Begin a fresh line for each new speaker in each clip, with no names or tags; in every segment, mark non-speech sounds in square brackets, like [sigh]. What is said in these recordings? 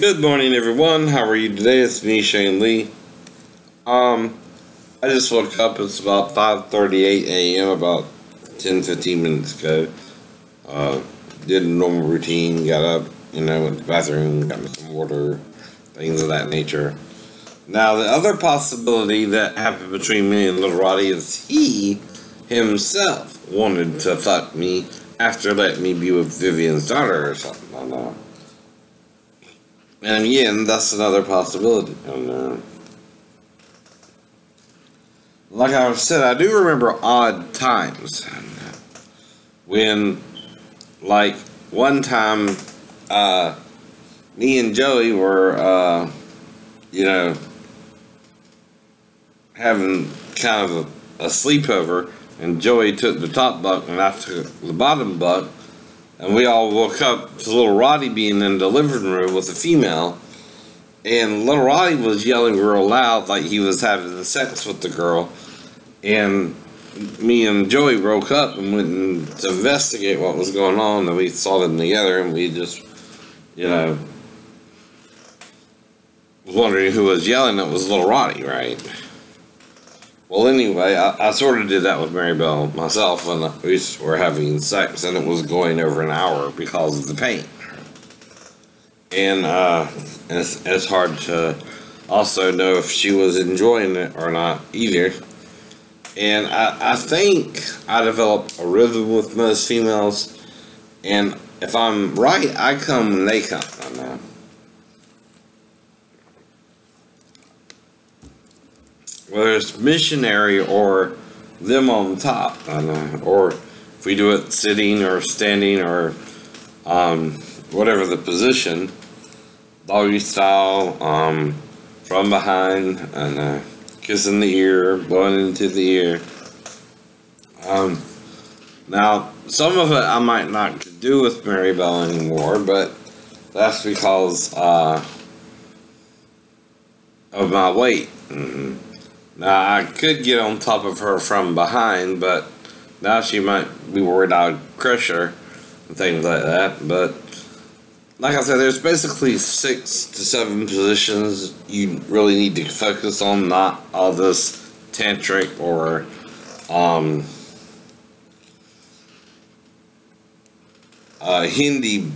Good morning, everyone. How are you today? It's me, Shane Lee. Um, I just woke up. It's about 5:38 a.m. About 10, 15 minutes ago. Uh, did a normal routine. Got up, you know, went to the bathroom, got me some water, things of that nature. Now, the other possibility that happened between me and Little Roddy is he himself wanted to fuck me after letting me be with Vivian's daughter or something. I don't know. And again, that's another possibility. Uh, like I said, I do remember odd times. When, like, one time, uh, me and Joey were, uh, you know, having kind of a, a sleepover, and Joey took the top bunk and I took the bottom bunk, and we all woke up to little Roddy being in the living room with a female, and little Roddy was yelling real loud like he was having sex with the girl, and me and Joey broke up and went to investigate what was going on, and we saw them together, and we just, you know, was wondering who was yelling. It was little Roddy, right? Well, anyway, I, I sort of did that with Mary Bell myself when we were having sex, and it was going over an hour because of the pain. And uh, it's, it's hard to also know if she was enjoying it or not either. And I, I think I develop a rhythm with most females, and if I'm right, I come when they come. I know. Whether it's missionary or them on top, or if we do it sitting or standing or um, whatever the position, doggy style, um, from behind, and uh, kissing the ear, blowing into the ear. Um, now, some of it I might not do with Mary Bell anymore, but that's because uh, of my weight. Mm-hmm. Now, I could get on top of her from behind, but now she might be worried I'd crush her and things like that. But, like I said, there's basically six to seven positions you really need to focus on, not all this tantric or, um, uh, Hindi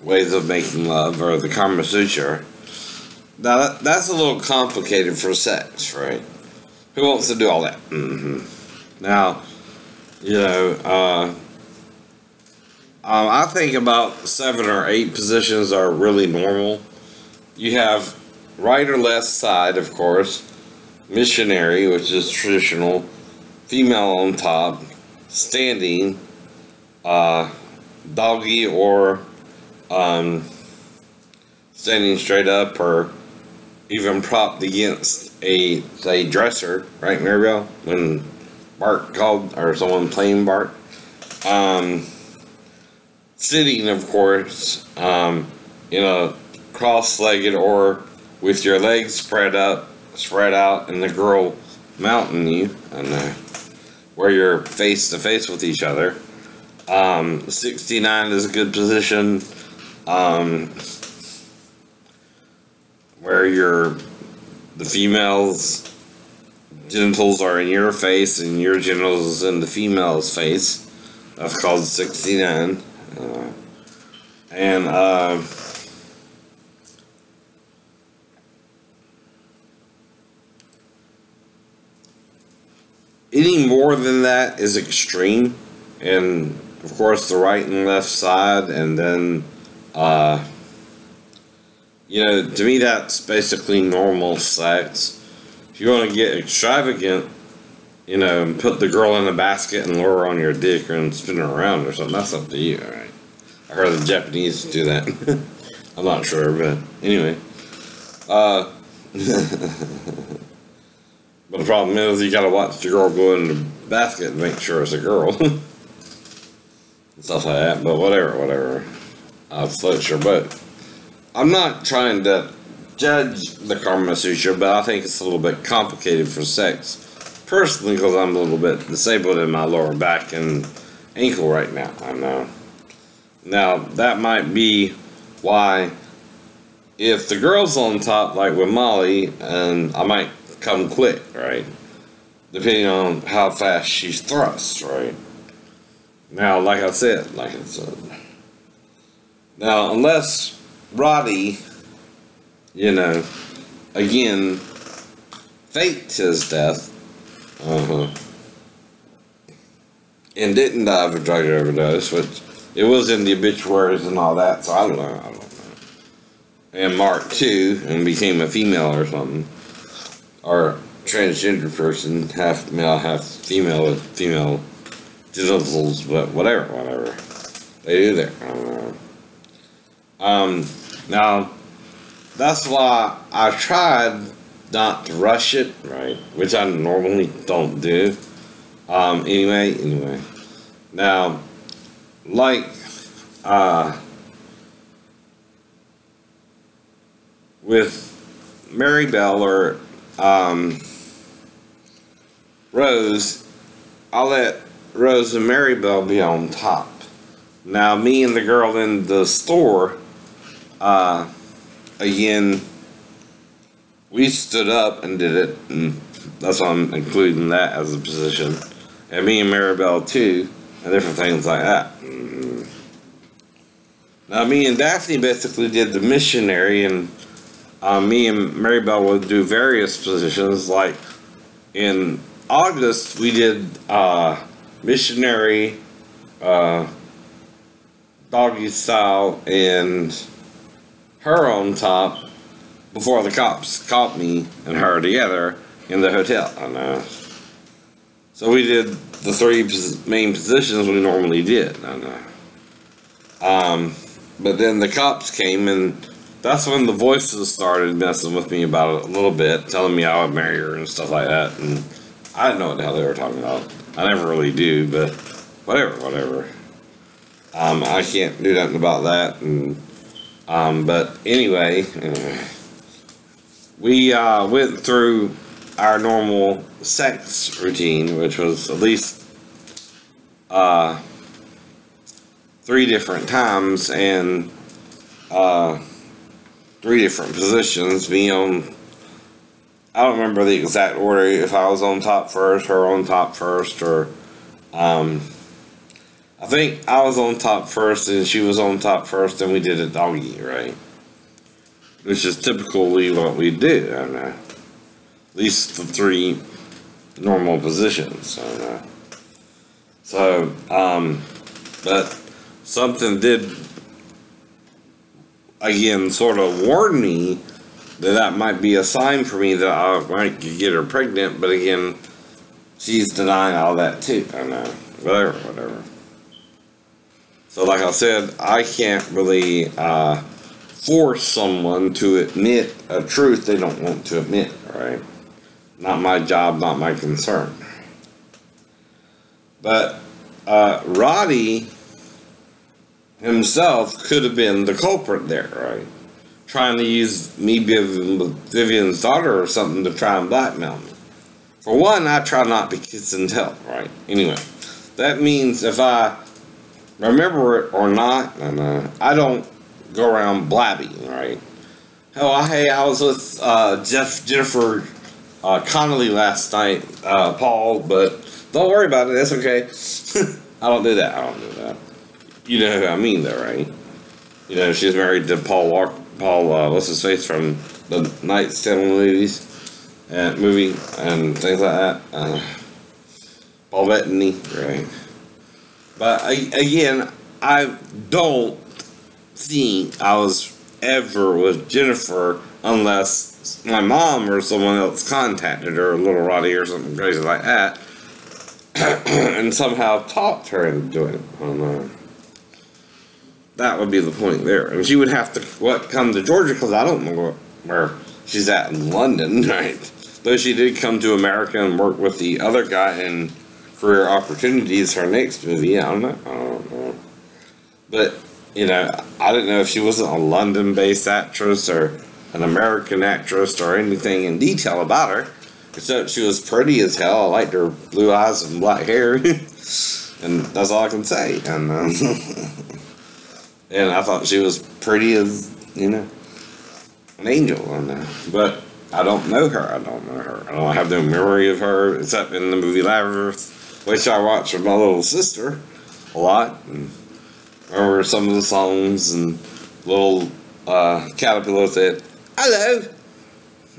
ways of making love, or the Kama Sutra. Now, that, that's a little complicated for sex, right? Who wants to do all that? Mm-hmm. Now, you know, uh, um, I think about seven or eight positions are really normal. You have right or left side, of course, missionary, which is traditional, female on top, standing, uh, doggy, or um, standing straight up, or even propped against a say dresser, right, Maribel? When Bart called or someone playing Bart. Um, sitting, of course, um, in a cross-legged or with your legs spread up, spread out, and the girl mounting you, and uh, where you're face to face with each other. Um, 69 is a good position. Um, where your the female's genitals are in your face and your genitals is in the female's face. That's called 69. Uh, and uh, any more than that is extreme. And of course, the right and left side, and then uh, you know, to me, that's basically normal sex. If you want to get extravagant, you know, and put the girl in a basket and lower her on your dick and spin her around or something, that's up to you, alright? I heard the Japanese do that. [laughs] I'm not sure, but anyway. Uh, [laughs] but the problem is, you gotta watch the girl go in the basket and make sure it's a girl. [laughs] Stuff like that, but whatever, whatever. I'll float your boat. I'm not trying to judge the Kama Sutra, but I think it's a little bit complicated for sex. Personally, because I'm a little bit disabled in my lower back and ankle right now. I know. Now, that might be why if the girl's on top, like with Molly, and I might come quick, right? Depending on how fast she's thrust, right? Now, like I said, like I said. Now, unless Roddy, you know, again, faked his death, uh-huh, and didn't die of a drug overdose, which it was in the obituaries and all that, so I don't know. I don't know. And Mark too, and became a female or something, or transgender person, half male, half female with female genitals, but whatever, whatever. They do know. Um, now, that's why I tried not to rush it, right? Which I normally don't do. Um, anyway, anyway. Now, like, uh, with Mary Bell or, um, Rose, I'll let Rose and Mary Bell be on top. Now, me and the girl in the store, uh, again, we stood up and did it, and that's why I'm including that as a position. And me and Maribel too, and different things like that. Mm-hmm. Now, me and Daphne basically did the missionary, and uh, me and Maribel would do various positions. Like in August, we did uh, missionary, uh, doggy style, and her on top before the cops caught me and her together in the hotel. I know. So we did the three main positions we normally did. I know. Um, but then the cops came and that's when the voices started messing with me about it a little bit, telling me I would marry her and stuff like that. And I didn't know what the hell they were talking about. I never really do, but whatever, whatever. Um, I can't do nothing about that. And um, but anyway, we uh, went through our normal sex routine, which was at least uh, three different times and uh, three different positions. Me on, I don't remember the exact order if I was on top first, her on top first, or um, I think I was on top first and she was on top first, and we did a doggy, right? Which is typically what we do. I know. At least the three normal positions. I know. So, um, but something did again sort of warn me that that might be a sign for me that I might get her pregnant. But again, she's denying all that too. I know. Whatever, whatever. So, like I said, I can't really uh, force someone to admit a truth they don't want to admit, right? Not my job, not my concern. But uh, Roddy himself could have been the culprit there, right? Trying to use me being Vivian's daughter or something to try and blackmail me. For one, I try not to kiss and tell, right? Anyway, that means if I remember it or not, and uh, I don't go around blabbing, right? Oh, hey, I was with uh, Jeff Jennifer uh, Connelly last night, uh, Paul, but don't worry about it. That's okay. [laughs] I don't do that. I don't do that. You know who I mean, though, right? You know, she's married to Paul Walker. Paul, uh, what's his face from the Knight Tale movies and movie and things like that. Uh, Paul Bettany, right? But again, I don't think I was ever with Jennifer unless my mom or someone else contacted her, a Little Roddy or something crazy like that, [clears throat] and somehow talked her into doing it. I don't know. That would be the point there. And she would have to what come to Georgia because I don't know where she's at in London, [laughs] right? Though she did come to America and work with the other guy in Career Opportunities, her next movie. I don't know. I don't know. But you know, I didn't know if she wasn't a London-based actress or an American actress or anything in detail about her. Except she was pretty as hell. I liked her blue eyes and black hair, [laughs] and that's all I can say. And uh, [laughs] and I thought she was pretty as you know. an angel on there. But I don't know her. I don't know her. I don't have no memory of her except in the movie Labyrinth, which I watched with my little sister a lot. And remember some of the songs and little uh, caterpillar said, "Hello."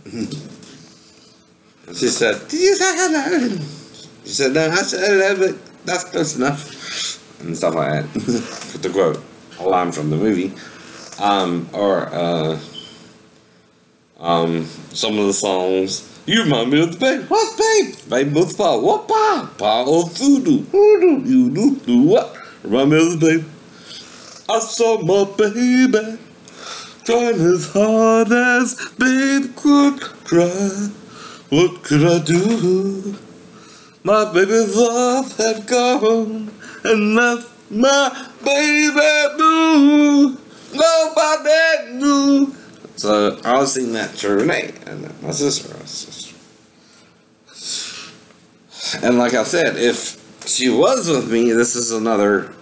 and [laughs] she said, "Did you say hello?" She said, "No, I said hello, but that's close enough." And stuff like that. [laughs] Put the quote, a line from the movie, um, or uh, um, some of the songs. You remind me of the babe. What babe? Babe with power. What power? Power of voodoo. Voodoo. You do do what? Remind me of the babe. I saw my baby trying as hard as babe could cry. What could I do? My baby's love had gone and left my baby blue. Nobody knew. So I was singing that to Renee and my sister. And like I said, if she was with me, this is another,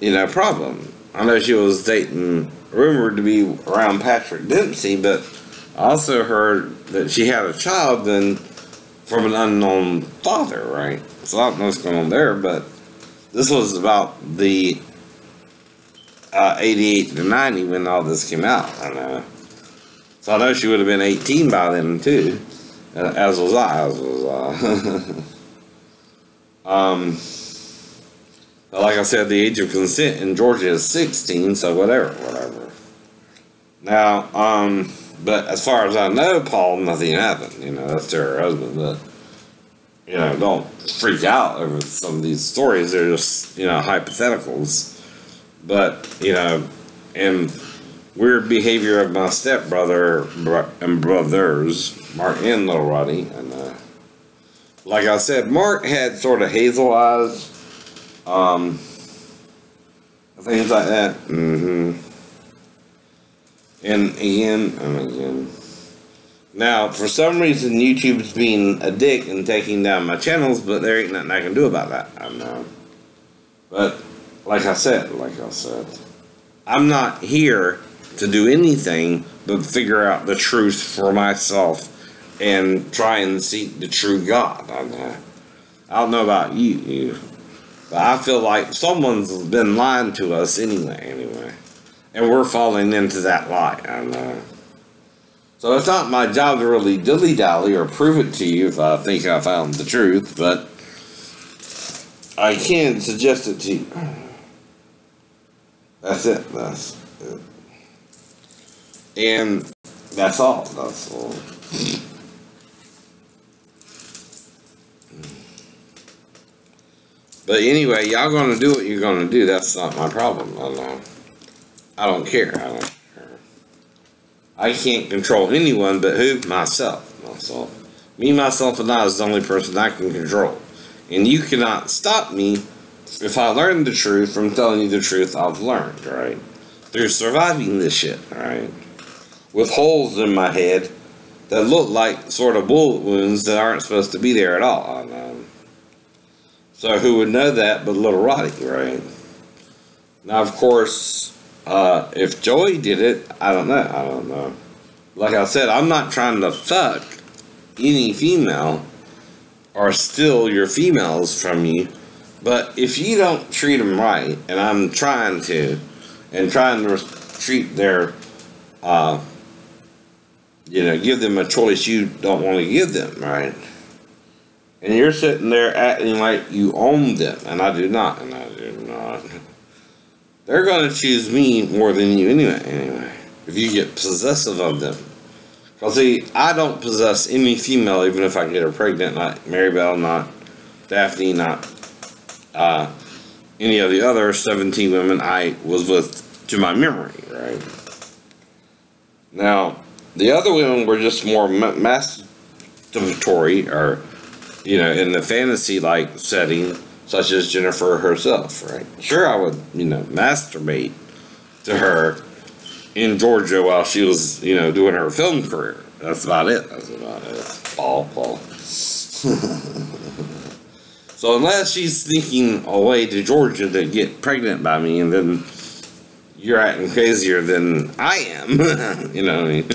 you know, problem. I know she was dating, rumored to be around Patrick Dempsey, but I also heard that she had a child then from an unknown father, right? So I don't know what's going on there, but this was about the uh, 88 to 90 when all this came out. I know. So I know she would have been 18 by then, too. As was I. As was I. [laughs] um, like I said, the age of consent in Georgia is 16, so whatever, whatever. Now, um, but as far as I know, Paul, nothing happened. You know, that's to her husband, but you know, don't freak out over some of these stories. They're just, you know, hypotheticals. But, you know, and weird behavior of my stepbrother and brothers, Mark and Little Roddy. And, uh, like I said, Mark had sort of hazel eyes, um, things like that. Mm-hmm. And again, and again. Now, for some reason, YouTube's being a dick and taking down my channels, but there ain't nothing I can do about that. I know. But, like I said, like I said, I'm not here to do anything but figure out the truth for myself and try and seek the true God. I know. I don't know about you, you, but I feel like someone's been lying to us anyway, anyway. And we're falling into that lie, I know. So it's not my job to really dilly dally or prove it to you if I think I found the truth, but I can suggest it to you. That's it. That's it. And that's all. That's all. But anyway, y'all gonna do what you're gonna do. That's not my problem. I don't, I don't care. I don't care. I can't control anyone but who? Myself. Myself. Me, myself, and I is the only person I can control. And you cannot stop me if I learn the truth from telling you the truth I've learned, right? Through surviving this shit, right? With holes in my head that look like sort of bullet wounds that aren't supposed to be there at all. So who would know that but little Roddy, right? Now, of course, uh, if Joey did it, I don't know. I don't know. Like I said, I'm not trying to fuck any female or steal your females from you. But if you don't treat them right, and I'm trying to, and trying to treat their, uh, you know, give them a choice you don't want to give them, right? And you're sitting there acting like you own them, and I do not, and I do not. They're going to choose me more than you anyway, anyway, if you get possessive of them. Because, see, I don't possess any female, even if I get her pregnant, not Maribel, not Daphne, not uh, any of the other 17 women I was with to my memory, right? Now, the other women were just more masturbatory or, you know, in the fantasy like setting, such as Jennifer herself, right? Sure, I would, you know, masturbate to her in Georgia while she was, you know, doing her film career. That's about it. That's about it. Paul, Paul. [laughs] so unless she's sneaking away to Georgia to get pregnant by me, and then you're acting crazier than I am, [laughs] you know I mean?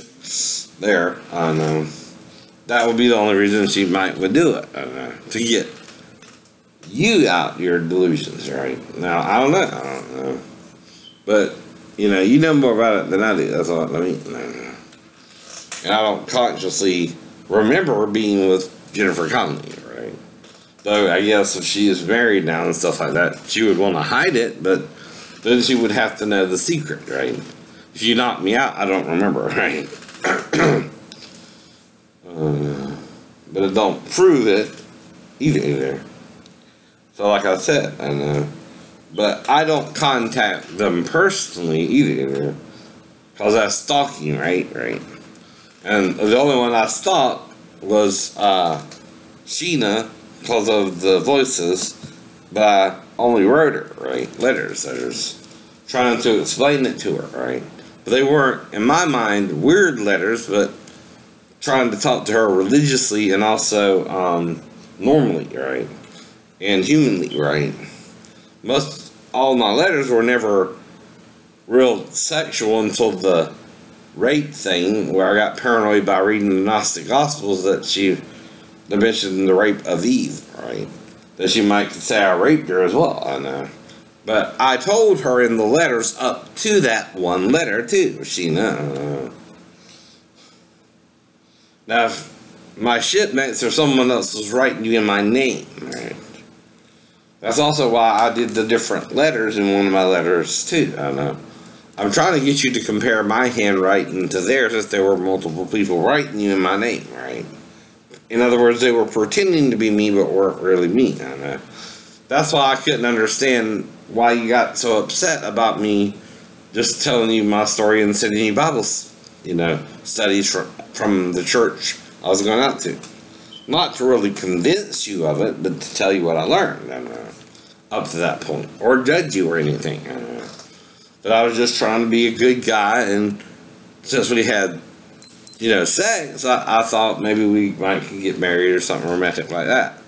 there. I know. That would be the only reason she might would do it. Know. To get you out your delusions, right? Now I don't know. I don't know. But you know, you know more about it than I do. That's all I mean. Uh, and I don't consciously remember being with Jennifer Connelly, right? Though I guess if she is married now and stuff like that, she would want to hide it, but then she would have to know the secret, right? If you knock me out, I don't remember, right? [clears throat] uh, but it don't prove it either. So, like I said, I know. But I don't contact them personally either. Because that's stalking, right? Right. And the only one I stalked was uh, Sheena because of the voices. But I only wrote her, right? Letters. Was trying to explain it to her, right? But they weren't, in my mind, weird letters, but trying to talk to her religiously and also um, normally, right? And humanly, right? Most all my letters were never real sexual until the rape thing, where I got paranoid by reading the Gnostic Gospels that she mentioned the rape of Eve, right? That she might say I raped her as well. I know. But I told her in the letters up to that one letter too. She know. Now, if my shipmates or someone else was writing you in my name, right? That's also why I did the different letters in one of my letters too. I know. I'm trying to get you to compare my handwriting to theirs if there were multiple people writing you in my name, right? In other words, they were pretending to be me but weren't really me. I know. That's why I couldn't understand why you got so upset about me just telling you my story and sending you Bibles, you know, studies from, from the church I was going out to. Not to really convince you of it, but to tell you what I learned uh, up to that point, or judge you or anything. Uh, but I was just trying to be a good guy, and since we had, you know, sex, I, I thought maybe we might get married or something romantic like that.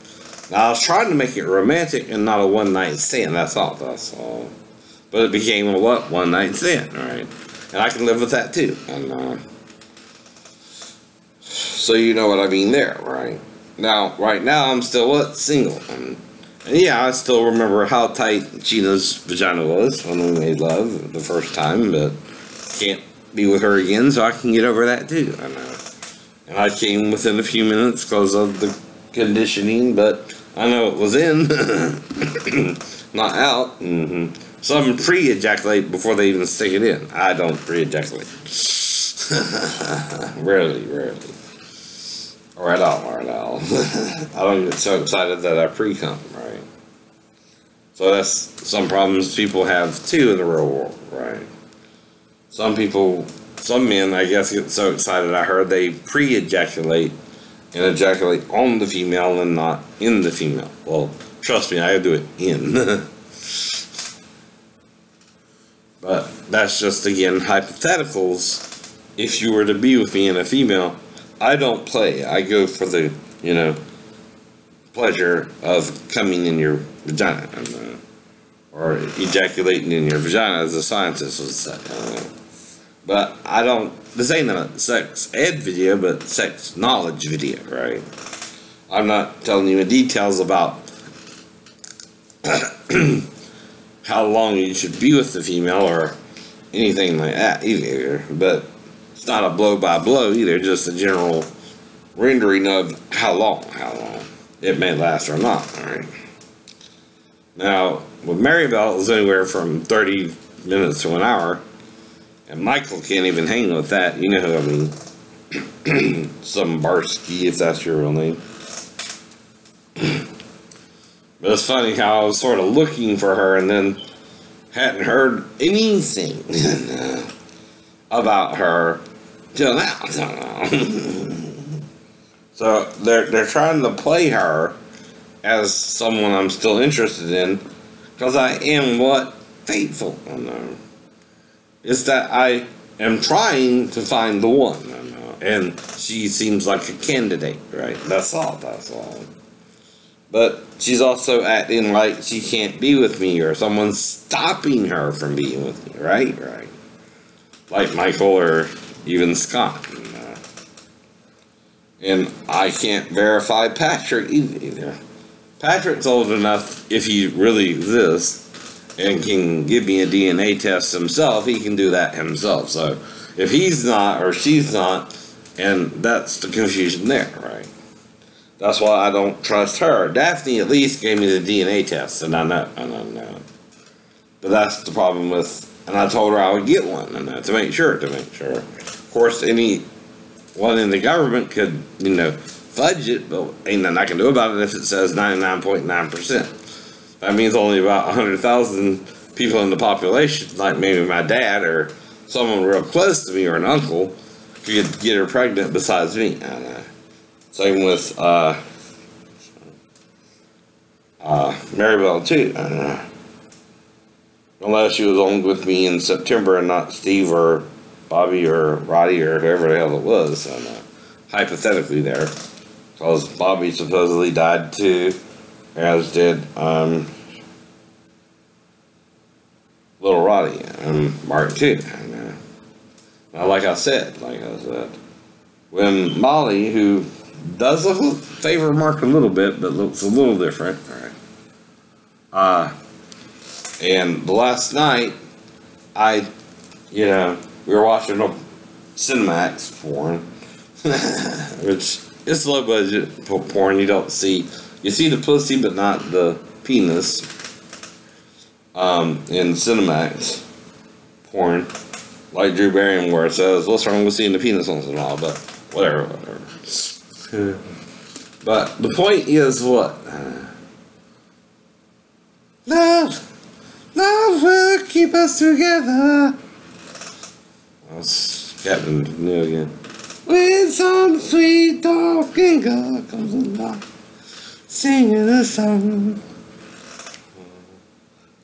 Now, I was trying to make it romantic and not a one night stand. That's all. That's all. But it became a what one night stand, right? And I can live with that too. And uh, so you know what I mean there, right? Now, right now, I'm still what single. And, and yeah, I still remember how tight Gina's vagina was when we made love the first time, but can't be with her again, so I can get over that too. I know. And I came within a few minutes because of the conditioning, but I know it was in, [coughs] not out. Mm-hmm. Some pre-ejaculate before they even stick it in. I don't pre-ejaculate. [laughs] rarely, rarely. Or at all, or at all. [laughs] I don't get so excited that I pre-cum, right? So that's some problems people have too in the real world, right? Some people, some men, I guess, get so excited. I heard they pre-ejaculate and ejaculate on the female and not in the female. Well, trust me, I do it in. [laughs] but that's just again hypotheticals. If you were to be with me and a female, I don't play. I go for the you know pleasure of coming in your vagina uh, or ejaculating in your vagina, as a scientist would say. But I don't. This ain't a sex ed video, but sex knowledge video, right? I'm not telling you the details about [clears throat] how long you should be with the female or anything like that either. But it's not a blow by blow either. Just a general rendering of how long, how long it may last or not. All right. Now with Maribel, it was anywhere from 30 minutes to an hour. And Michael can't even hang with that. You know who I mean. [clears throat] Some Barsky, if that's your real name. [clears throat] but it's funny how I was sort of looking for her and then hadn't heard anything [laughs] about her till now. [laughs] so they're they're trying to play her as someone I'm still interested in because I am what faithful. I know is that I am trying to find the one, and she seems like a candidate, right? That's all. That's all. But she's also acting like she can't be with me, or someone's stopping her from being with me, right? Right. Like Michael or even Scott. And uh, I can't verify Patrick either. Patrick's old enough, if he really exists, and can give me a DNA test himself, he can do that himself. So if he's not or she's not, and that's the confusion there, right? That's why I don't trust her. Daphne at least gave me the DNA test, and I know, I know. But that's the problem with, and I told her I would get one, and uh, to make sure, to make sure. Of course, any one in the government could, you know, fudge it, but ain't nothing I can do about it if it says 99.9%. That means only about 100,000 people in the population, like maybe my dad or someone real close to me or an uncle, could get her pregnant besides me. Uh, same with uh, uh, too. Uh, unless she was on with me in September and not Steve or Bobby or Roddy or whoever the hell it was. And, uh, hypothetically, there. Because Bobby supposedly died too, as did um, Little Roddy and Mark too. And, uh, now, like I said, like I said, when Molly, who does look, favor Mark a little bit, but looks a little different, all right. Uh, and last night, I, you know, we were watching a Cinemax porn, [laughs] which it's low budget porn. You don't see, you see the pussy, but not the penis. Um, in Cinemax porn, like Drew Barrymore says, what's wrong with seeing the penis once in a while? But whatever, whatever. But the point is what? Love, love will keep us together. That's Captain Neil again. When some sweet talking girl comes along, singing a song.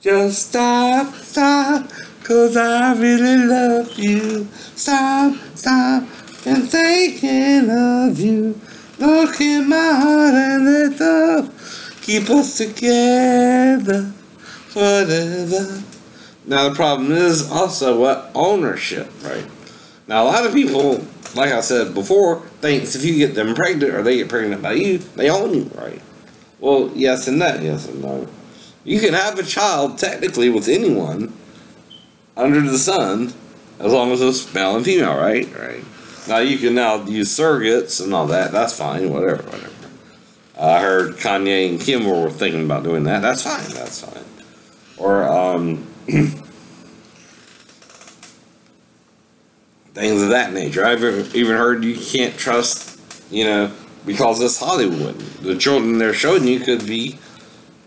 Just stop, stop, cause I really love you. Stop, stop, and thinking of you. Look in my heart and let love keep us together, forever. Now the problem is also what ownership, right? Now a lot of people like I said before, thinks if you get them pregnant or they get pregnant by you, they own you, right? Well, yes and no, yes and no. You can have a child technically with anyone under the sun as long as it's male and female, right? Right. Now you can now use surrogates and all that. That's fine. Whatever. Whatever. I heard Kanye and Kim were thinking about doing that. That's fine. That's fine. Or um. [clears throat] things of that nature. I've even heard you can't trust, you know, because it's Hollywood. The children they're showing you could be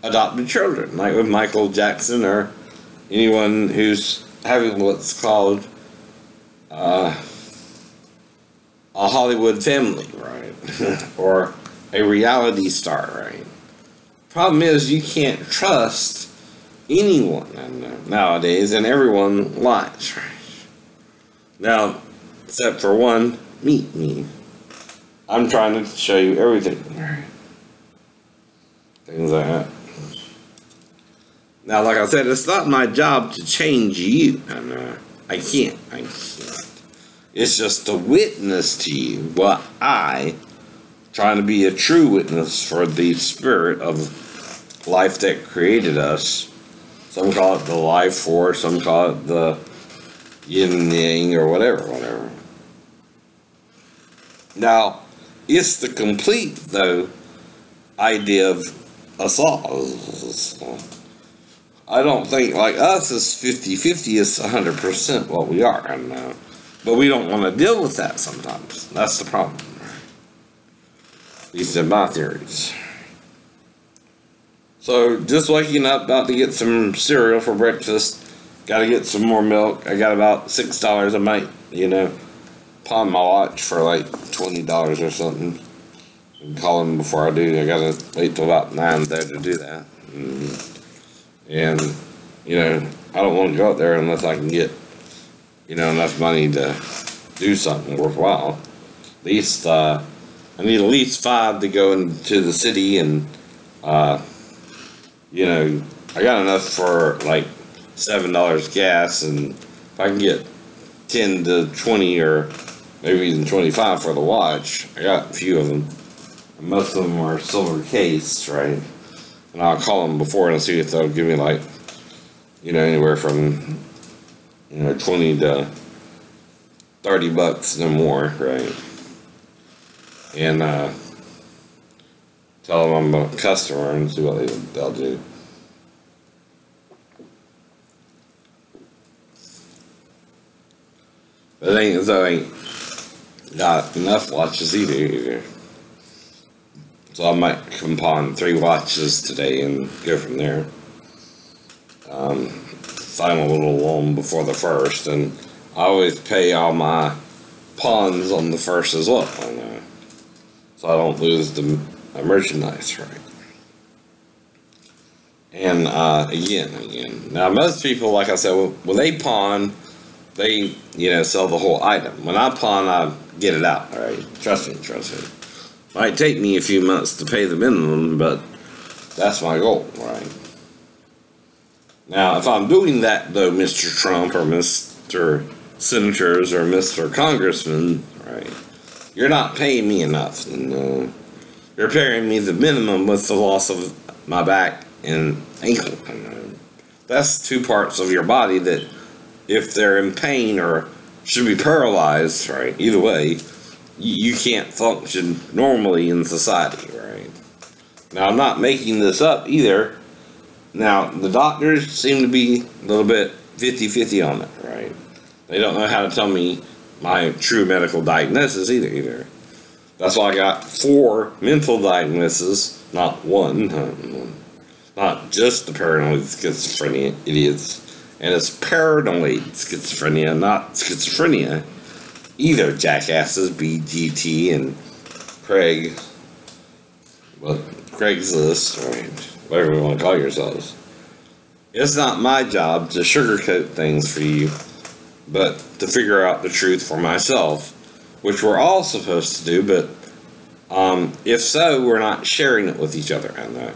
adopted children, like with Michael Jackson or anyone who's having what's called uh, a Hollywood family, right? [laughs] or a reality star, right? Problem is, you can't trust anyone nowadays, and everyone lies, right? Now, except for one, meet me. I'm trying to show you everything. Right? Things like that. Now, like I said, it's not my job to change you. Uh, I can't. I can't. It's just to witness to you what I, trying to be a true witness for the spirit of life that created us. Some call it the life force, some call it the yin and yang or whatever, whatever. Now, it's the complete, though, idea of us all. I don't think, like us, is 50-50, it's 100% what we are. And, uh, but we don't want to deal with that sometimes. That's the problem. These are my theories. So, just waking up, about to get some cereal for breakfast, Got to get some more milk. I got about six dollars. I might, you know, pawn my watch for like twenty dollars or something. And call him before I do. I gotta wait till about nine there to do that. Mm-hmm. And you know, I don't want to go out there unless I can get, you know, enough money to do something worthwhile. At least uh, I need at least five to go into the city, and uh, you know, I got enough for like seven dollars gas, and if I can get ten to twenty or maybe even 25 for the watch. I got a few of them. Most of them are silver case, right? And I'll call them before and see if they'll give me like, you know, anywhere from, you know, 20 to 30 bucks no more, right? And, uh, tell them I'm a customer and see what they, they'll do. But it ain't as I ain't got enough watches either, either. So I might come upon three watches today and go from there. Um, sign a little loan before the first, and I always pay all my pawns on the first as well. Uh, so I don't lose the merchandise, right? And uh, again, again. Now, most people, like I said, when they pawn, they, you know, sell the whole item. When I pawn, I get it out, all right? Trust me, trust me. Might take me a few months to pay the minimum, but that's my goal, right? Now, if I'm doing that, though, Mr. Trump or Mr. Senators or Mr. Congressman, right, you're not paying me enough. And, uh, you're paying me the minimum with the loss of my back and ankle. And, uh, that's two parts of your body that, if they're in pain or should be paralyzed, right, either way, you can't function normally in society, right? Now, I'm not making this up either. Now, the doctors seem to be a little bit 50 50 on it, right? They don't know how to tell me my true medical diagnosis either, either. That's why I got four mental diagnoses, not one. [laughs] Not just the paranoid schizophrenia idiots. And it's paranoid schizophrenia, not schizophrenia either jackasses, BGT and Craig, well, Craigslist, or whatever you want to call yourselves. It's not my job to sugarcoat things for you, but to figure out the truth for myself, which we're all supposed to do, but um, if so, we're not sharing it with each other. And uh,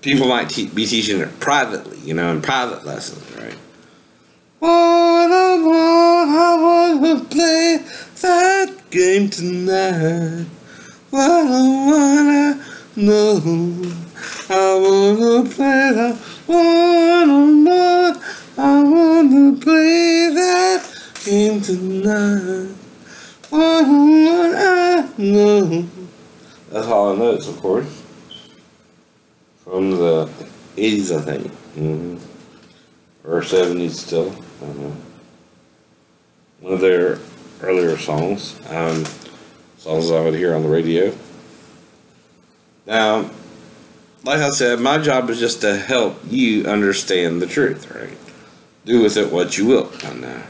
people might te- be teaching it privately, you know, in private lessons, right? One, I wanna play that game tonight. I know. I wanna play that one on one. I wanna play that game tonight. One on one, I know. That's all I know, It's of course. From the 80s, I think. Mm-hmm. Or 70s still. Uh, one of their earlier songs, um, songs I would hear on the radio. Now, like I said, my job is just to help you understand the truth, right? Do with it what you will. And, uh,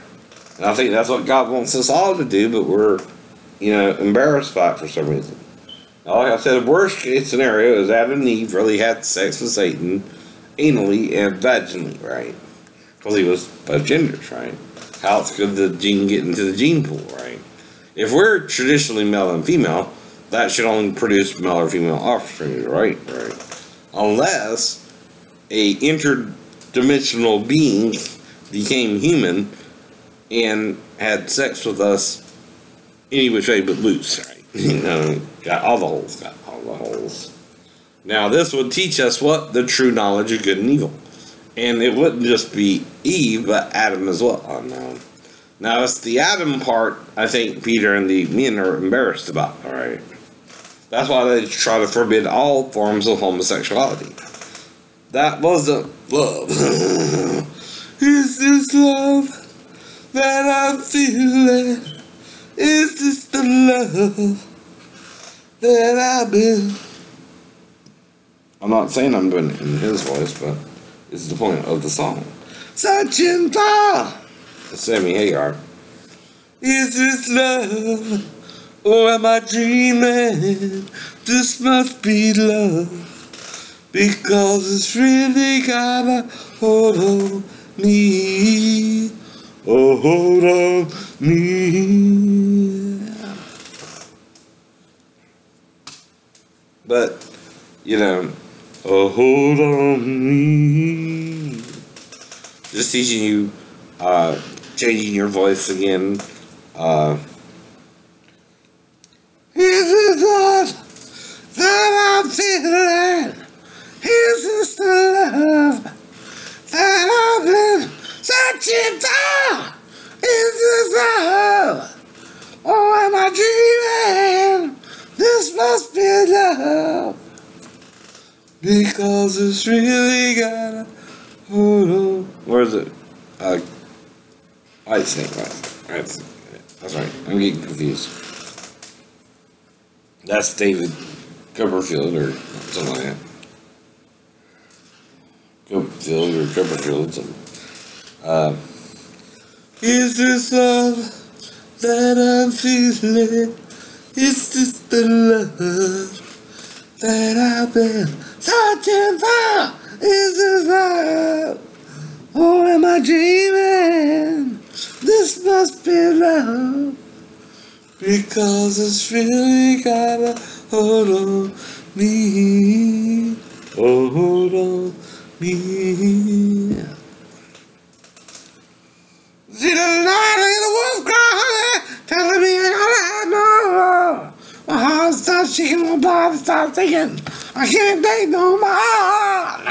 and I think that's what God wants us all to do, but we're, you know, embarrassed by it for some reason. Now, like I said, the worst case scenario is Adam and Eve really had sex with Satan anally and vaginally, right? Because he was both genders, right? How else could the gene get into the gene pool, right? If we're traditionally male and female, that should only produce male or female offspring, right? Right. Unless a interdimensional being became human and had sex with us any which way but loose, right? [laughs] you know, got all the holes, got all the holes. Now, this would teach us what the true knowledge of good and evil and it wouldn't just be Eve, but Adam as well. Oh, now, now it's the Adam part I think Peter and the men are embarrassed about. All right, that's why they try to forbid all forms of homosexuality. That wasn't love. [laughs] Is this love that I'm feeling? Is this the love that I've been? I'm not saying I'm doing it in his voice, but it's the point of the song. Searching for Sammy Hagar. Is this love or am I dreaming? This must be love because it's really got a hold on me. Oh, hold on me. But, you know, Oh, hold on me. Just teaching you, uh, changing your voice again, uh, Feeling? Is this the love that I've been searching for? Is this love? Or am I dreaming? This must be love. Because it's really gotta hold on. Where's it? Uh, Whitesnake, right? That's, that's right. I'm getting confused. That's David Copperfield or something like that. Copperfield or Copperfield, something. Uh, is this love that I'm feeling? Is this the love that I've been searching for? Is this love? Or am I dreaming? This must be love. Because it's really gotta hold me. Oh, hold on me. See the light of the wolf cry, telling me I gotta know. My heart starts shaking, my body starts thinking, I can't take no more.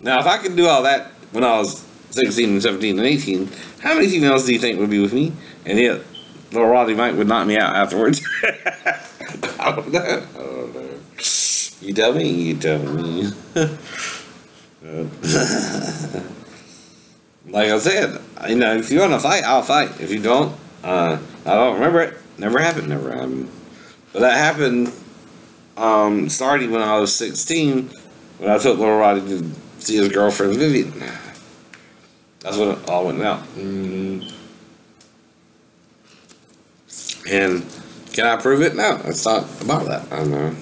Now, if I could do all that when I was 16 and 17 and 18, how many females do you think would be with me? And yet, little Roddy Mike would knock me out afterwards. [laughs] I don't know. I don't know. You tell me, you tell me. [laughs] like I said, you know, if you want to fight, I'll fight. If you don't, uh, I don't remember it. Never happened, never happened. But that happened um, starting when I was 16, when I took little Roddy to see his girlfriend Vivian. That's when it all went out. Mm. And can I prove it? No, it's not about that. I know.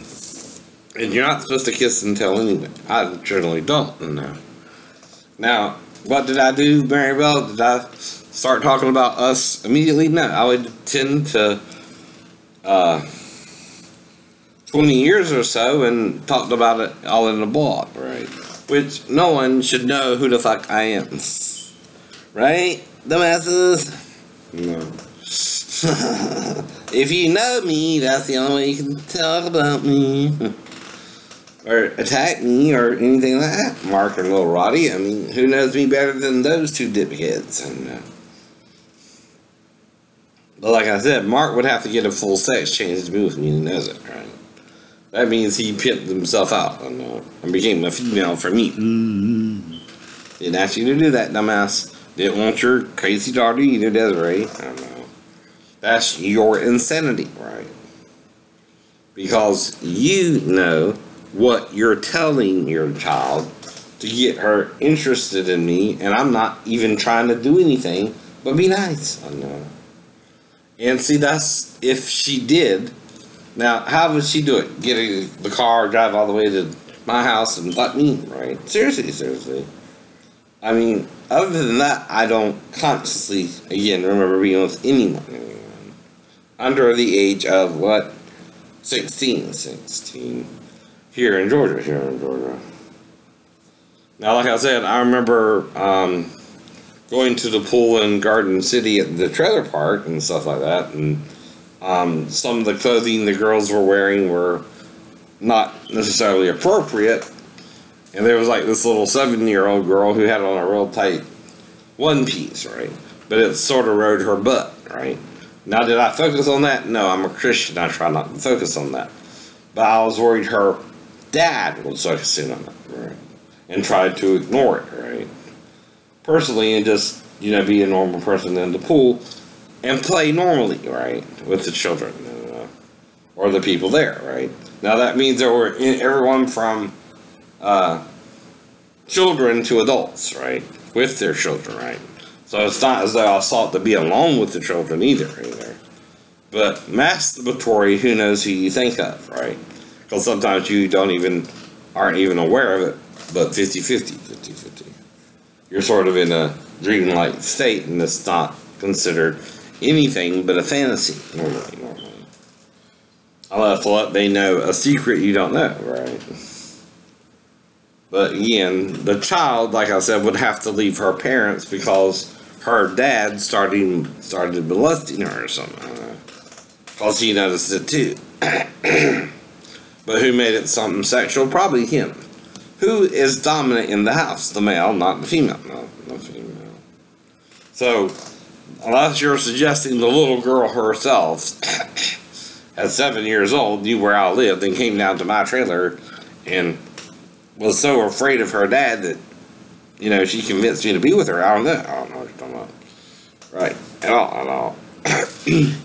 And you're not supposed to kiss and tell anyway. I generally don't. No. Now, what did I do, Maribel? Did I start talking about us immediately? No, I would tend to uh, 20 years or so and talked about it all in a blog, right? Which no one should know who the fuck I am. Right? Dumbasses? No. [laughs] if you know me, that's the only way you can talk about me. [laughs] or attack me or anything like that. Mark or Little Roddy. I mean, who knows me better than those two dipheads? And, uh, but like I said, Mark would have to get a full sex change to be with me, and he knows it, right? That means he pimped himself out and, uh, and became a female for me. Mm-hmm. Didn't ask you to do that, dumbass. Didn't want your crazy daughter either, Desiree. I know. That's your insanity, right? Because you know what you're telling your child to get her interested in me, and I'm not even trying to do anything but be nice. I know. And see, that's if she did. Now, how would she do it? Get in the car, drive all the way to my house, and fuck me, right? Seriously, seriously. I mean, other than that, I don't consciously, again, remember being with anyone, under the age of what? 16. 16. Here in Georgia, here in Georgia. Now, like I said, I remember um, going to the pool in Garden City at the trailer park and stuff like that, and um, some of the clothing the girls were wearing were not necessarily appropriate. And there was like this little seven year old girl who had on a real tight one piece, right? But it sort of rode her butt, right? Now, did I focus on that? No, I'm a Christian. I try not to focus on that. But I was worried her dad would focus in on it, right? And tried to ignore it, right? Personally, and just, you know, be a normal person in the pool and play normally, right? With the children uh, or the people there, right? Now, that means there were everyone from uh, children to adults, right? With their children, right? So it's not as though I sought to be alone with the children either, either. But masturbatory, who knows who you think of, right? Because sometimes you don't even, aren't even aware of it, but 50-50, 50-50. You're sort of in a dreamlike state and it's not considered anything but a fantasy, normally, normally. Let they know a secret you don't know, right? But again, the child, like I said, would have to leave her parents because her dad starting started molesting her or something. Because he noticed it too. [clears throat] but who made it something sexual? Probably him. Who is dominant in the house? The male, not the female. No, the female. So, unless you're suggesting the little girl herself, [clears throat] at seven years old, knew where I lived and came down to my trailer and was so afraid of her dad that, you know, she convinced me to be with her. I don't know. I don't know what you're talking about. Right. At all. At all. [clears throat]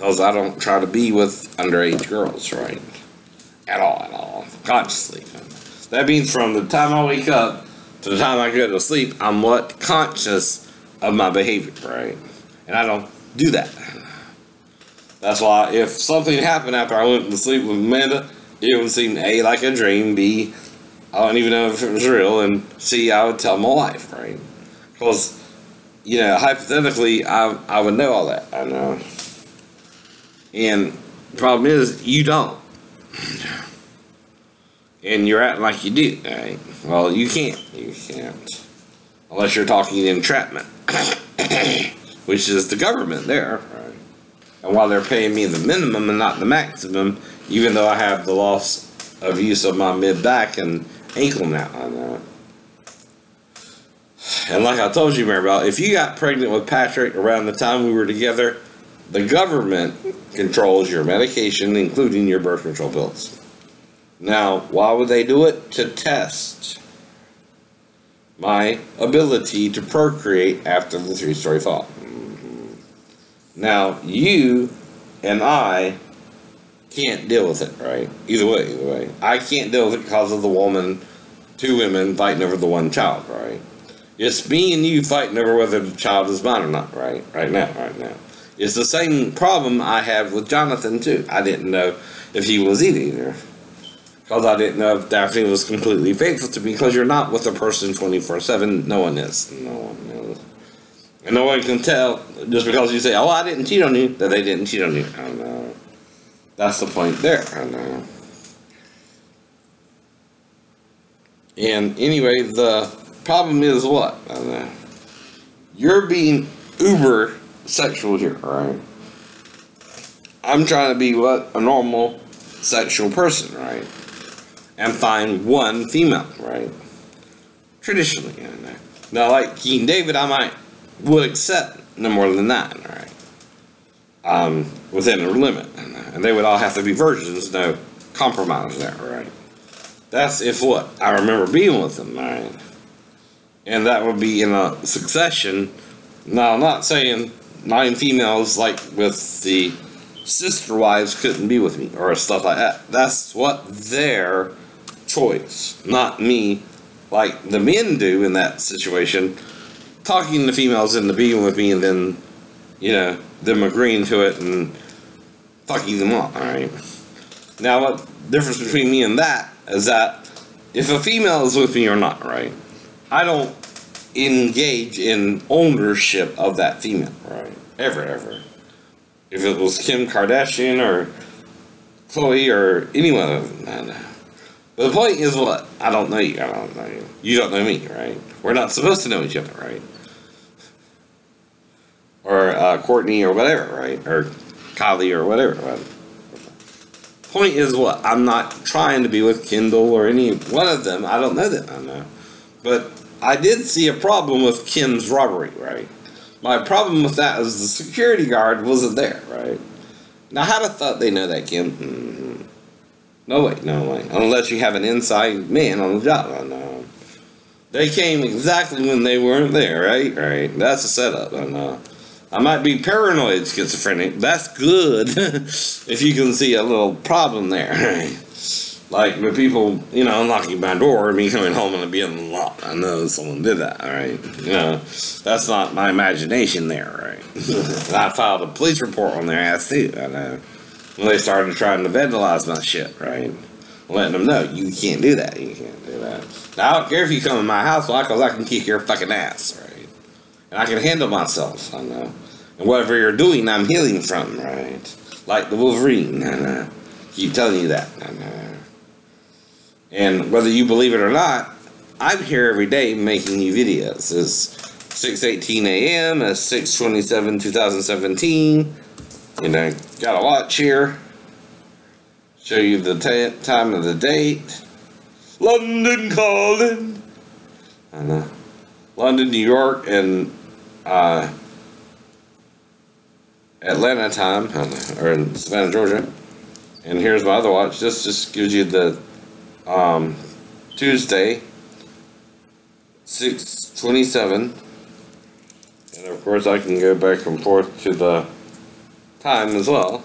Because I don't try to be with underage girls, right? At all, at all. Consciously. That means from the time I wake up to the time I go to sleep, I'm what? Conscious of my behavior, right? And I don't do that. That's why if something happened after I went to sleep with Amanda, it would seem A, like a dream, B, I don't even know if it was real, and C, I would tell my wife, right? Because, you know, hypothetically, I, I would know all that. I know. And the problem is, you don't. And you're acting like you do, right? Well, you can't. You can't. Unless you're talking entrapment, [coughs] which is the government there, right? And while they're paying me the minimum and not the maximum, even though I have the loss of use of my mid back and ankle now, I know. And like I told you, Maribel, if you got pregnant with Patrick around the time we were together, the government controls your medication, including your birth control pills. Now, why would they do it? To test my ability to procreate after the three story fall. Mm-hmm. Now, you and I can't deal with it, right? Either way, either way. I can't deal with it because of the woman, two women fighting over the one child, right? It's me and you fighting over whether the child is mine or not, right? Right now, right now. It's the same problem I have with Jonathan, too. I didn't know if he was either. Because I didn't know if Daphne was completely faithful to me. Because you're not with a person 24 7. No one is. No one knows. And no one can tell just because you say, oh, I didn't cheat on you, that they didn't cheat on you. I know. That's the point there. I know. Uh, and anyway, the problem is what? I know. Uh, you're being uber sexual here, right? I'm trying to be what? A normal sexual person, right? And find one female, right? Traditionally, you know. Now, like King David, I might would accept no more than that, right? Um, within a limit, and they would all have to be virgins, no compromise there, right? That's if what I remember being with them, right? And that would be in a succession. Now, I'm not saying nine females like with the sister wives couldn't be with me or stuff like that. That's what their choice, not me, like the men do in that situation, talking to females into being with me and then, you know, them agreeing to it and fucking them up, alright? Now, what difference between me and that is that if a female is with me or not, right? I don't engage in ownership of that female, right? Ever, ever. If it was Kim Kardashian or Khloe or anyone of them, But the point is what? I don't know you. I don't know you. You don't know me, right? We're not supposed to know each other, right? Or uh, Kourtney or whatever, right? Or Kylie or whatever. Right? Point is what? I'm not trying to be with Kendall or any one of them. I don't know them. I know. But I did see a problem with Kim's robbery, right? My problem with that is the security guard wasn't there, right? Now, how would have thought they know that, Kim? Mm-hmm. No way, no way. Unless you have an inside man on the job. I know. They came exactly when they weren't there, right? Right. That's a setup. I know. I might be paranoid schizophrenic. That's good [laughs] if you can see a little problem there. [laughs] Like the people, you know, unlocking my door and me coming home and being locked. I know someone did that, all right? You know, that's not my imagination there, right? [laughs] I filed a police report on their ass too, I know. Uh, when they started trying to vandalize my shit, right? Letting them know, you can't do that, you can't do that. Now, I don't care if you come in my house, why? Because I can kick your fucking ass, right? And I can handle myself, I know. And whatever you're doing, I'm healing from, right? Like the Wolverine, I know. Keep telling you that, I know. And whether you believe it or not, I'm here every day making you videos. It's 6:18 a.m. It's 6:27 2017. You know, got a watch here. Show you the time of the date. London calling. I know. London, New York, and uh, Atlanta time, or in Savannah, Georgia. And here's my other watch. This just gives you the um, Tuesday, 627. And of course, I can go back and forth to the time as well.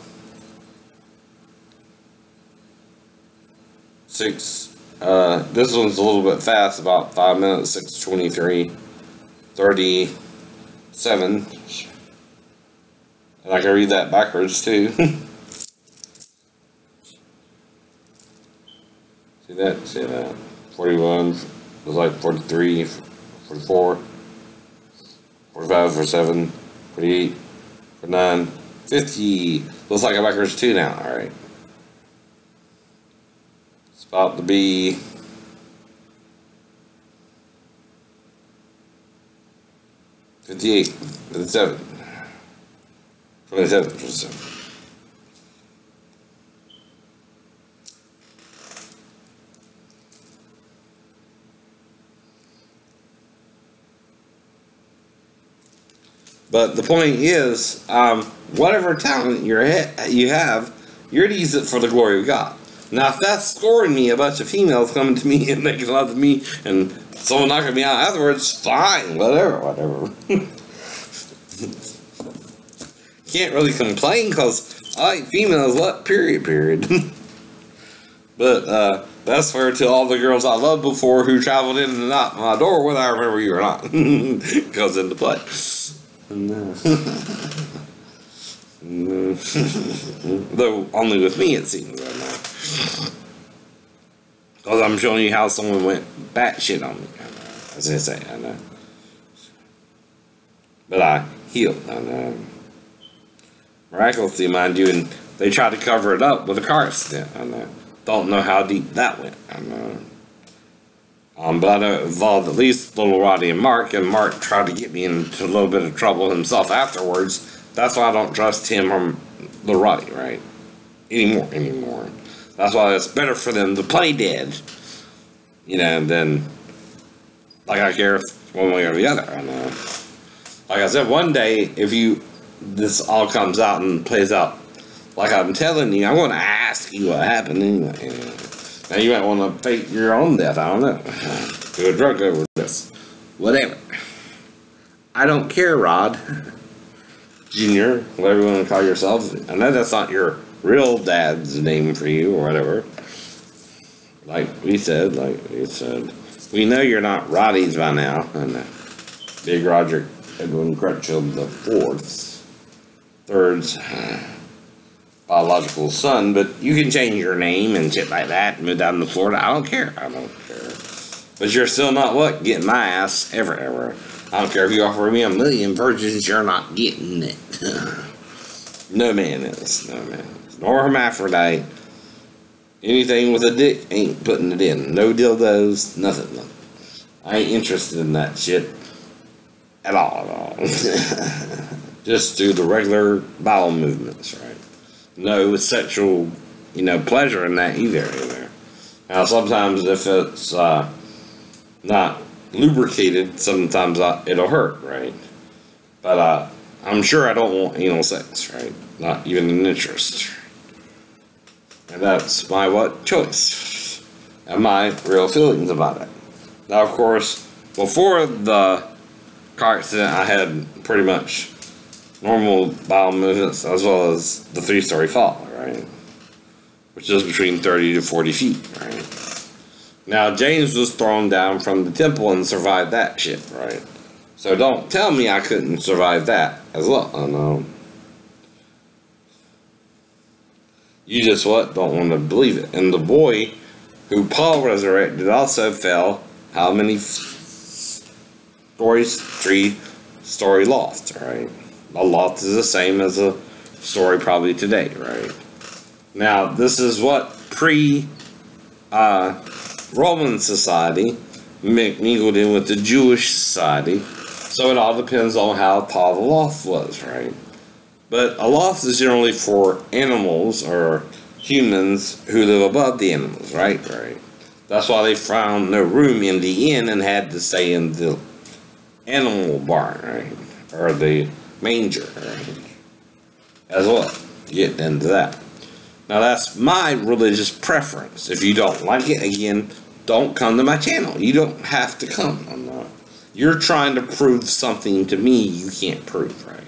Six, uh, this one's a little bit fast, about five minutes, 623, 7. And I can read that backwards too. [laughs] see that? See that? 41 was like 43, 44, 45, 47, 48, 49, 50. Looks like a backwards 2 now. Alright. Spot the B. But the point is, um, whatever talent you're ha you have, you're to use it for the glory of God. Now, if that's scoring me a bunch of females coming to me [laughs] and making love to me and someone knocking me out afterwards, fine, whatever, whatever. [laughs] Can't really complain because I like females, what? Period, period. [laughs] but uh, that's fair to all the girls I loved before who traveled in and out my door, whether I remember you or not. [laughs] Goes into play. No. no. Though only with me it seems right now. Because I'm showing you how someone went batshit on me. Say, I know. But I healed. I know. Miraculously, mind you, and they tried to cover it up with a car accident. I know. Don't know how deep that went. I know. Um, but I know it involved at least little Roddy and Mark, and Mark tried to get me into a little bit of trouble himself afterwards. That's why I don't trust him or little Roddy, right? Anymore, anymore. That's why it's better for them to play dead, you know, than like I care one way or the other. I know. Like I said, one day if you this all comes out and plays out like I'm telling you, I'm going to ask you what happened anyway. Now you might want to fake your own death. I don't know. Do a drug overdose. Whatever. I don't care, Rod. Junior, whatever you want to call yourself. I know that's not your real dad's name for you or whatever. Like we said, like we said. We know you're not Roddy's by now. And uh, Big Roger Edwin Crutchfield the fourth. Third's [sighs] biological son, but you can change your name and shit like that and move down to Florida. I don't care. I don't care. But you're still not what? Getting my ass ever, ever. I don't care if you offer me a million virgins, you're not getting it. [laughs] no man is. No man. Nor hermaphrodite. Anything with a dick ain't putting it in. No dildos, nothing. I ain't interested in that shit at all, at [laughs] all. Just do the regular bowel movements, right? no sexual, you know, pleasure in that either. Either. Now, sometimes if it's uh, not lubricated, sometimes I, it'll hurt, right? But uh, I'm sure I don't want anal sex, right? Not even an interest. And that's my what choice, and my real feelings about it. Now, of course, before the car accident, I had pretty much normal bowel movements as well as the three story fall, right? Which is between 30 to 40 feet, right? Now, James was thrown down from the temple and survived that shit, right? So don't tell me I couldn't survive that as well. I know. You just what? Don't want to believe it. And the boy who Paul resurrected also fell how many stories? Three story loft, right? a loft is the same as a story probably today, right? Now, this is what pre uh, Roman society mingled in with the Jewish society. So it all depends on how tall the loft was, right? But a loft is generally for animals or humans who live above the animals, right? Right. That's why they found no room in the inn and had to stay in the animal barn, right? Or the manger, right? As well. Getting into that. Now that's my religious preference. If you don't like it, again, don't come to my channel. You don't have to come. I'm not. You're trying to prove something to me you can't prove, right?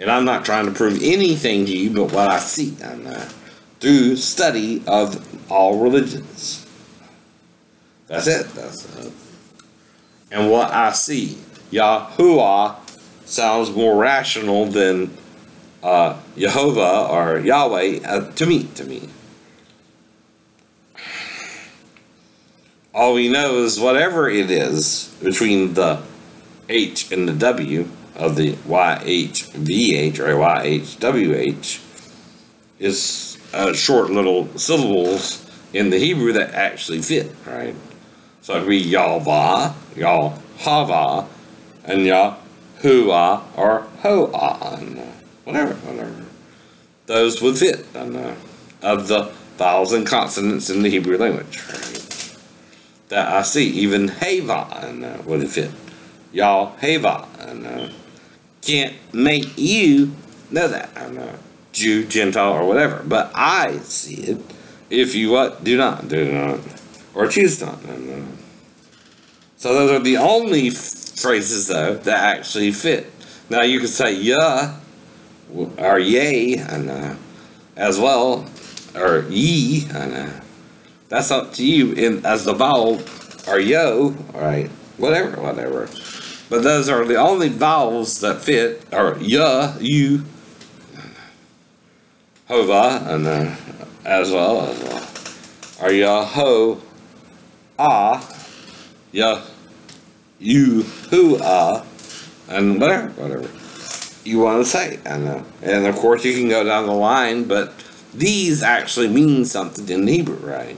And I'm not trying to prove anything to you but what I see I'm through study of all religions. That's it. That's it. And what I see, Yahuwah sounds more rational than uh, Jehovah or Yahweh uh, to me. To me. All we know is whatever it is between the H and the W of the YHVH or YHWH is uh, short little syllables in the Hebrew that actually fit, right? So it'd be Yahweh, Yahweh, and Yahuwah or Hoa, and whatever, whatever. Those would fit, and uh, of the vowels and consonants in the Hebrew language, right? That I see, even Hava, uh, would fit. Y'all and uh, can't make you know that, I'm uh, Jew, Gentile, or whatever, but I see it. If you what do not, do not or choose not. So those are the only phrases, though, that actually fit. Now you could say "yeah" or "yay" and uh, as well, or "ye," and uh, that's up to you. In as the vowel or "yo," all right, whatever, whatever. But those are the only vowels that fit, or "ya," "you," "hova," and then as well as well, or "yaho." ah, yeah, you, who are, and whatever, whatever you want to say. And, uh, and of course, you can go down the line, but these actually mean something in Hebrew, right?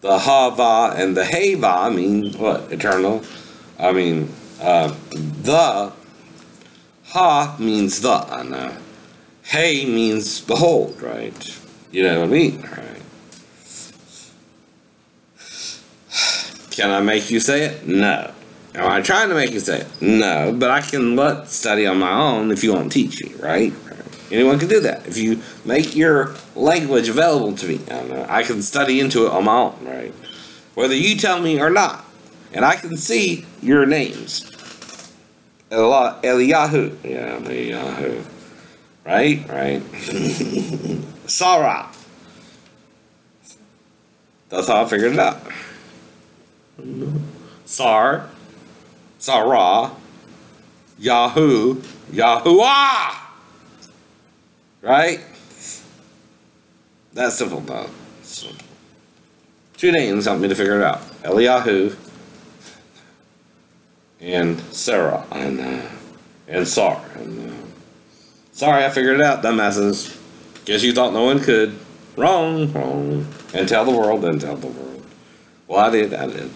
The Hava and the Heva mean what? Eternal. I mean, uh, the Ha means the, and uh, Hey means behold, right? You know what I mean, right? Can I make you say it? No. Am I trying to make you say it? No, but I can let study on my own if you want to teach me, right? Anyone can do that. If you make your language available to me, I, know, I can study into it on my own, right? Whether you tell me or not. And I can see your names. Eliyahu. Yeah, Eliyahu. Right? Right. [laughs] Sarah. That's how I figured it out. Sar, Sarah, Yahoo, Yahuwah. Right? That's simple, though. Simple. Two names helped me to figure it out. Eliyahu and Sarah and uh, and Sar. And, uh, sorry, I figured it out, dumbasses. Guess you thought no one could. Wrong, wrong. And tell the world, then tell the world. Well, I did, I did.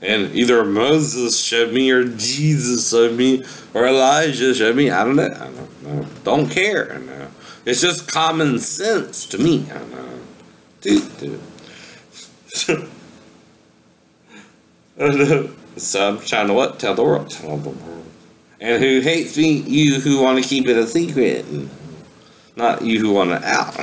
And either Moses showed me, or Jesus showed me, or Elijah showed me. I don't know. I don't know. Don't care. I know. It's just common sense to me. I know. Dude, dude. [laughs] I'm trying to what? Tell the world. Tell the world. And who hates me? You who want to keep it a secret. Not you who want to out.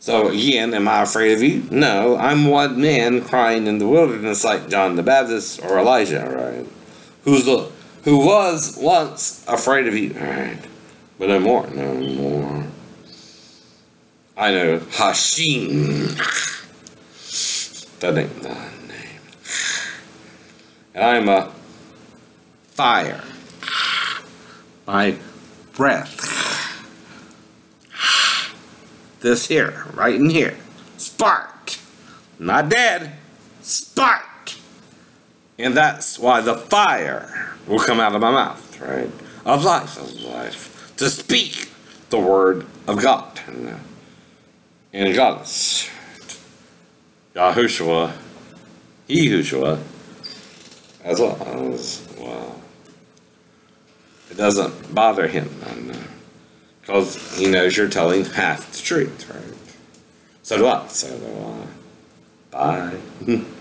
So again, am I afraid of you? No, I'm one man crying in the wilderness like John the Baptist or Elijah, right? Who's the who was once afraid of you, right? But no more, no more. I know Hashem. That ain't. And I'm a fire. My breath this here, right in here. Spark. Not dead. Spark. And that's why the fire will come out of my mouth, right? Of life, of life. To speak the word of God. And, Goddess. Yahushua, Yahushua as well. I was, wow. It doesn't bother him. Because uh, he knows you're telling half the truth, right? So do I. So do I. Bye. [laughs]